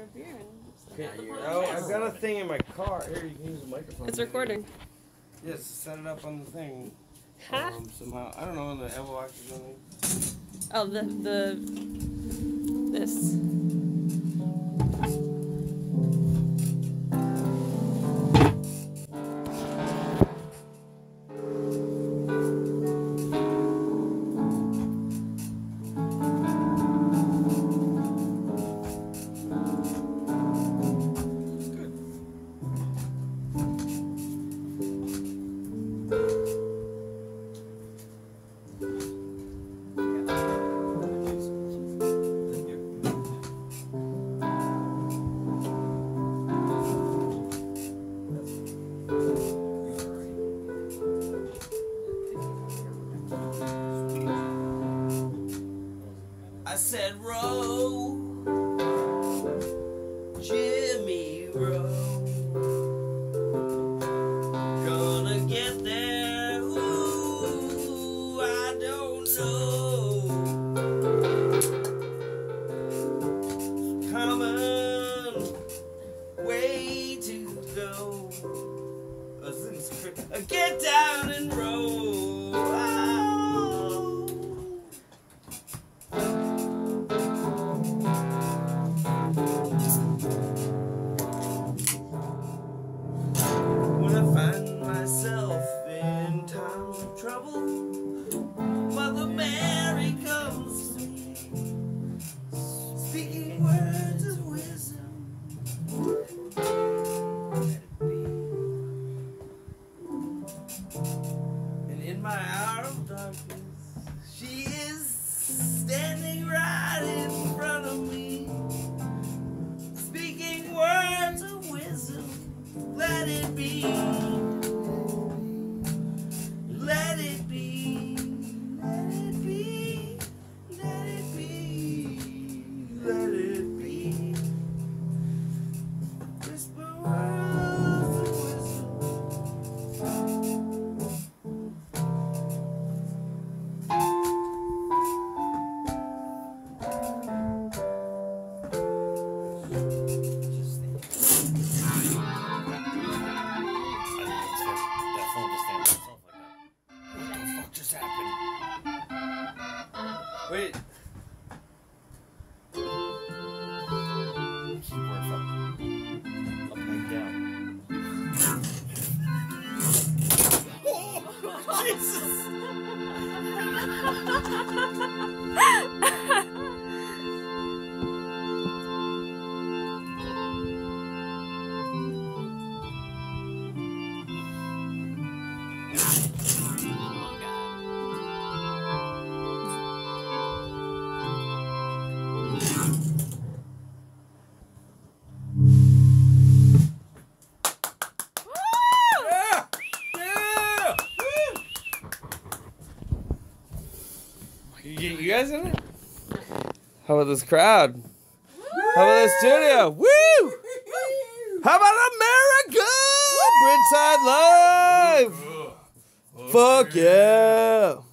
for a beer and. Okay, you know, I've got a thing in my car. Here, you can use the microphone. It's recording. Yes, set it up on the thing. Huh? Um, somehow, I don't know, on the Evo Oxygen. Oh, the the this. I said, row, Jimmy, row. Gonna get there, ooh, I don't know. My hour of darkness, she is standing right in front of me, speaking words of wisdom. Let it be. Fuck just happened? Wait. Keyboard down. Oh, Jesus! You, guys in it? How about this crowd? How about this studio? Woo! How about America? Bridgeside Live! Fuck yeah!